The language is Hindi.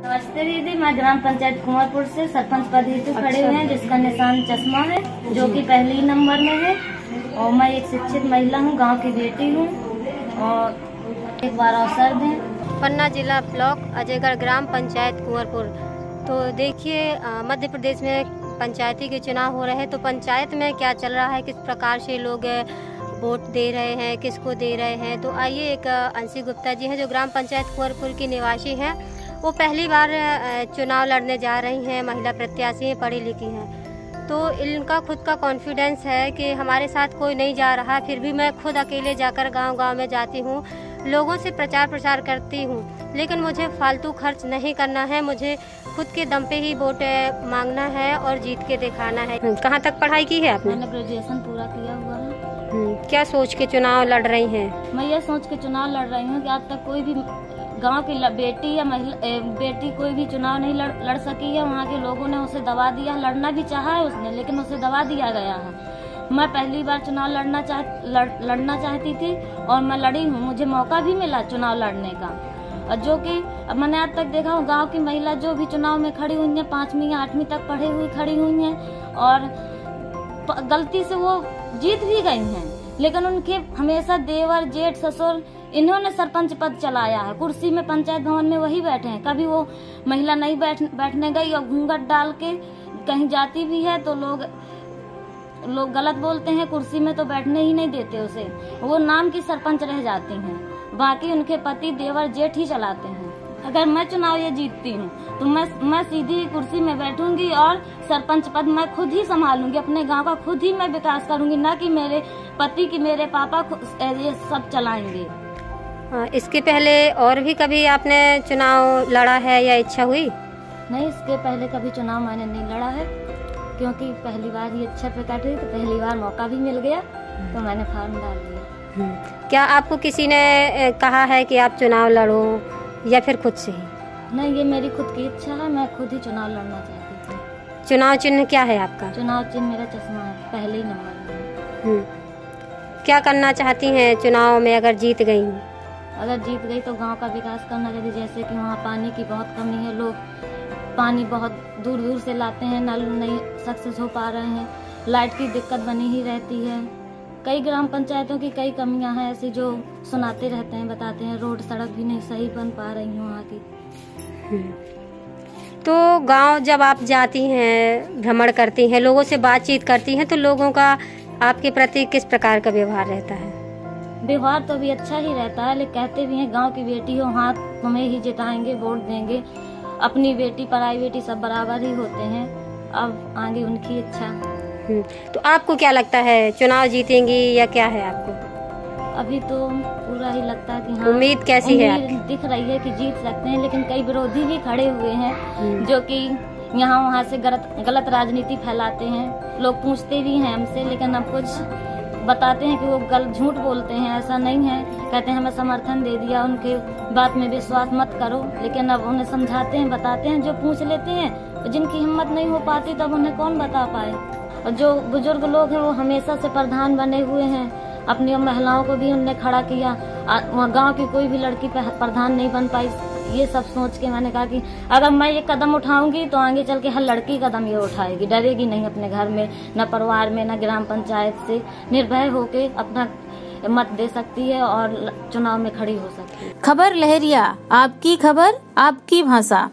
नमस्ते दीदी मैं ग्राम पंचायत कुंवरपुर से सरपंच पद हेतु खड़े हुए हैं जिसका निशान चश्मा है जो कि पहली नंबर में है। और मैं एक शिक्षित महिला हूँ गाँव की बेटी हूँ। और एक बार अवसर दें। पन्ना जिला ब्लॉक अजयगढ़ ग्राम पंचायत कुंवरपुर तो देखिए मध्य प्रदेश में पंचायती के चुनाव हो रहे हैं तो पंचायत में क्या चल रहा है? किस प्रकार से लोग वोट दे रहे हैं किसको दे रहे हैं? तो आइए एक अंशी गुप्ता जी हैं जो ग्राम पंचायत कुंवरपुर की निवासी हैं। वो पहली बार चुनाव लड़ने जा रही हैं महिला प्रत्याशी हैं पढ़ी लिखी हैं। तो इनका खुद का कॉन्फिडेंस है कि हमारे साथ कोई नहीं जा रहा फिर भी मैं खुद अकेले जाकर गांव-गांव में जाती हूँ लोगों से प्रचार प्रसार करती हूँ। लेकिन मुझे फालतू खर्च नहीं करना है मुझे खुद के दम पे ही वोट मांगना है और जीत के दिखाना है। कहाँ तक पढ़ाई की है आपने? मैंने ग्रेजुएशन पूरा किया हुआ है। हम्म, क्या सोच के चुनाव लड़ रही हैं? मैं ये सोच के चुनाव लड़ रही हूँ कि आज तक कोई भी गाँव की बेटी या महिला बेटी कोई भी चुनाव नहीं लड़, लड़ सकी है। वहाँ के लोगों ने उसे दबा दिया लड़ना भी चाहा है उसने लेकिन उसे दबा दिया गया है। मैं पहली बार चुनाव लड़ना चाह लड़, लड़ना चाहती थी और मैं लड़ी हूँ। मुझे मौका भी मिला चुनाव लड़ने का। और जो कि मैंने आज तक देखा हूँ गाँव की महिला जो भी चुनाव में खड़ी हुई हैं पांचवी या आठवीं तक पढ़ी हुई खड़ी हुई हैं और गलती से वो जीत भी गई हैं। लेकिन उनके हमेशा देवर जेठ ससुर इन्होंने सरपंच पद चलाया है। कुर्सी में, पंचायत भवन में वही बैठे हैं। कभी वो महिला नहीं बैठ, बैठने गई और घूंघट डाल के कहीं जाती भी है तो लोग लोग गलत बोलते हैं। कुर्सी में तो बैठने ही नहीं देते उसे। वो नाम की सरपंच रह जाती हैं। बाकी उनके पति देवर जेठ ही चलाते हैं। अगर मैं चुनाव ये जीतती हूँ तो मैं मैं सीधी कुर्सी में बैठूँगी और सरपंच पद मैं खुद ही संभालूँगी। अपने गाँव का खुद ही मैं विकास करूँगी। ना कि मेरे पति की मेरे पापा ये सब चलाएँगे। इसके पहले और भी कभी आपने चुनाव लड़ा है या इच्छा हुई? नहीं इसके पहले कभी चुनाव मैंने नहीं लड़ा है क्योंकि पहली बार ही अच्छा पे काट रही तो पहली बार मौका भी मिल गया तो मैंने फॉर्म डाल दिया। हम्म, क्या आपको किसी ने कहा है कि आप चुनाव लड़ो या फिर खुद से? ही नहीं ये मेरी खुद की इच्छा है मैं खुद ही चुनाव लड़ना चाहती थी चुनाव चिन्ह क्या है आपका? चुनाव चिन्ह मेरा चश्मा है पहले ही नंबर है। हम्म, क्या करना चाहती हैं चुनाव में अगर जीत गई? अगर जीत गई तो गाँव का विकास करना चाहिए, जैसे कि वहाँ पानी की बहुत कमी है, लोग पानी बहुत दूर दूर से लाते हैं, नल नहीं सक्सेस हो पा रहे हैं, लाइट की दिक्कत बनी ही रहती है। कई ग्राम पंचायतों की कई कमियाँ हैं ऐसी जो सुनाते रहते हैं, बताते हैं, रोड, सड़क भी नहीं सही बन पा रही हैं वहाँ की। तो गाँव जब आप जाती हैं, भ्रमण करती हैं, लोगों से बातचीत करती हैं तो लोगों का आपके प्रति किस प्रकार का व्यवहार रहता है? व्यवहार तो भी अच्छा ही रहता है लेकिन कहते भी हैं गाँव की बेटी हो हाँ तुम्हें ही जिताएँगे वोट देंगे। अपनी बेटी पराई बेटी सब बराबर ही होते हैं। अब आगे उनकी इच्छा। हम्म, तो आपको क्या लगता है चुनाव जीतेंगी या क्या है आपको? अभी तो पूरा ही लगता है कि हाँ उम्मीद कैसी है दिख रही है कि जीत सकते हैं लेकिन कई विरोधी भी खड़े हुए हैं हम्म। जो कि यहाँ वहाँ से गलत गलत राजनीति फैलाते हैं। लोग पूछते भी हैं हमसे लेकिन अब कुछ बताते हैं कि वो गल झूठ बोलते हैं, ऐसा नहीं है। कहते हैं, हमें समर्थन दे दिया, उनके बात में विश्वास मत करो। लेकिन अब उन्हें समझाते हैं, बताते हैं, जो पूछ लेते हैं जिनकी हिम्मत नहीं हो पाती, तब उन्हें कौन बता पाए? और जो बुज़ुर्ग लोग हैं, वो हमेशा से प्रधान बने हुए हैं। अपनी महिलाओं को भी उनने खड़ा किया। गाँव की कोई भी लड़की प्रधान नहीं बन पाई। ये सब सोच के मैंने कहा कि अगर मैं ये कदम उठाऊँगी तो आगे चल के हर लड़की कदम ये उठाएगी। डरेगी नहीं अपने घर में, न परिवार में, न ग्राम पंचायत से। निर्भय होके अपना मत दे सकती है और चुनाव में खड़ी हो सकती है। खबर लहरिया, आपकी खबर, आपकी भाषा।